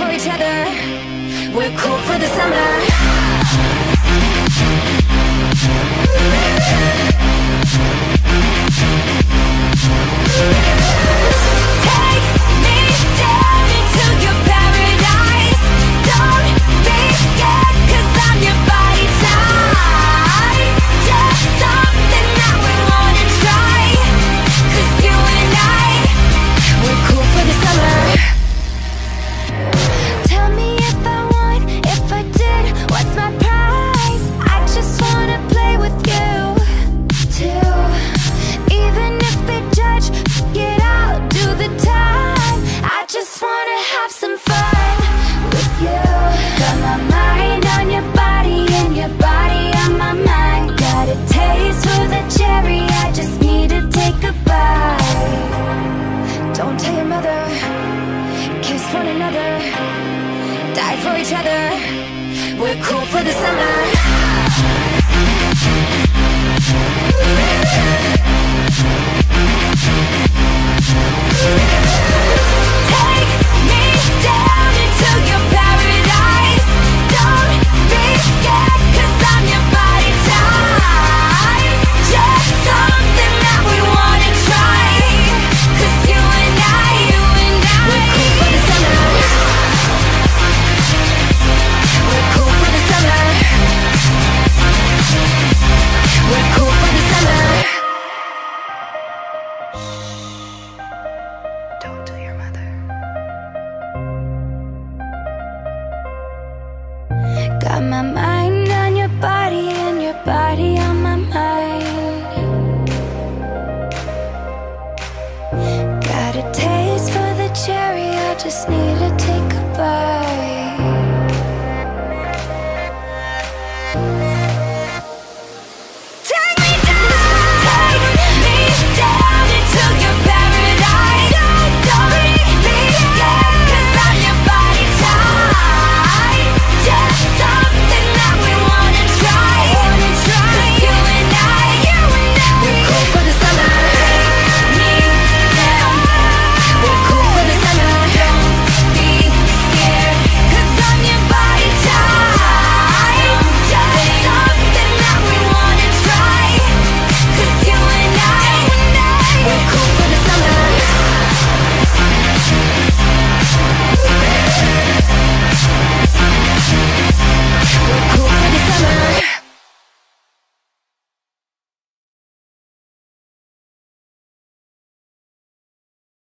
for each other. We're cool for the summer. die for each other. We're cool for the summer. out to your mother. Got my mind on your body and your body on my mind. Got a taste for the cherry, I just need to take a bite.